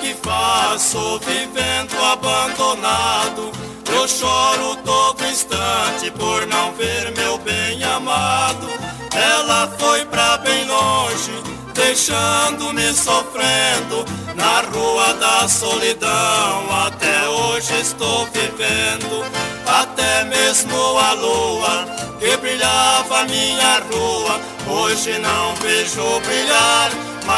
que faço vivendo abandonado? Eu choro todo instante por não ver meu bem amado. Ela foi pra bem longe, deixando-me sofrendo na rua da solidão. Até hoje estou vivendo, até mesmo a lua que brilhava minha rua. Hoje não vejo brilhar,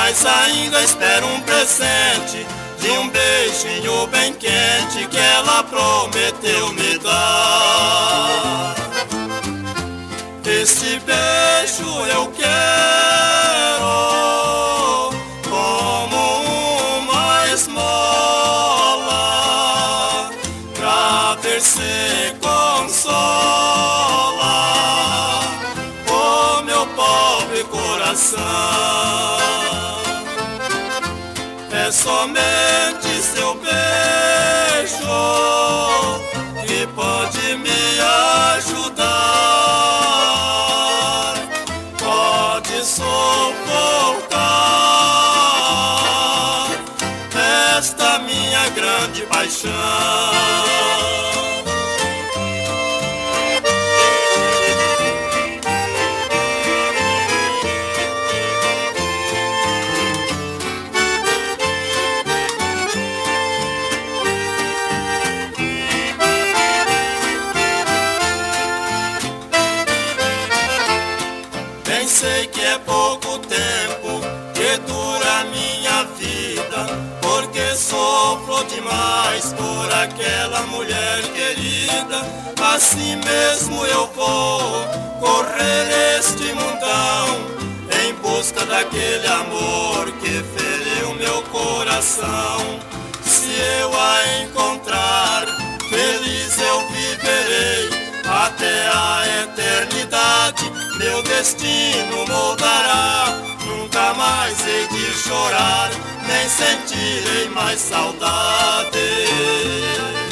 mas ainda espero um presente de um beijinho bem quente que ela prometeu me dar. Esse beijo eu quero como uma esmola pra ver se consola o meu pobre coração. Somente seu beijo que pode me ajudar, pode suportar esta minha grande paixão. Bem sei que é pouco tempo que dura minha vida, porque sofro demais por aquela mulher querida. Assim mesmo eu vou correr este mundão em busca daquele amor que feriu meu coração. Se eu a encontrar, feliz eu viverei até a destino moldará. Nunca mais hei de chorar, nem sentirei mais saudade. Deus.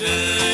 Nation.